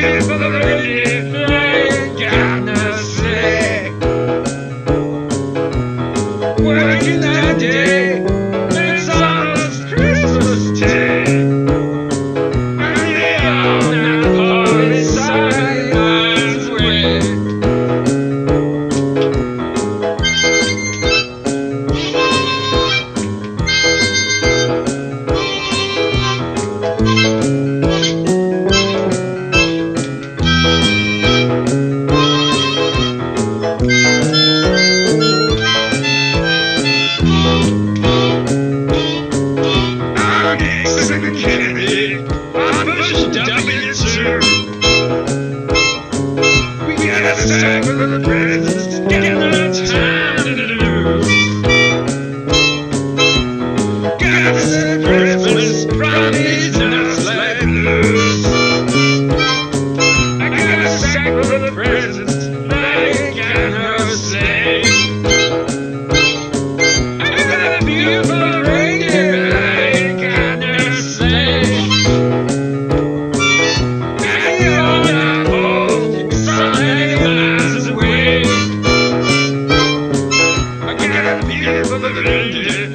the lady, I ain't time ねえ。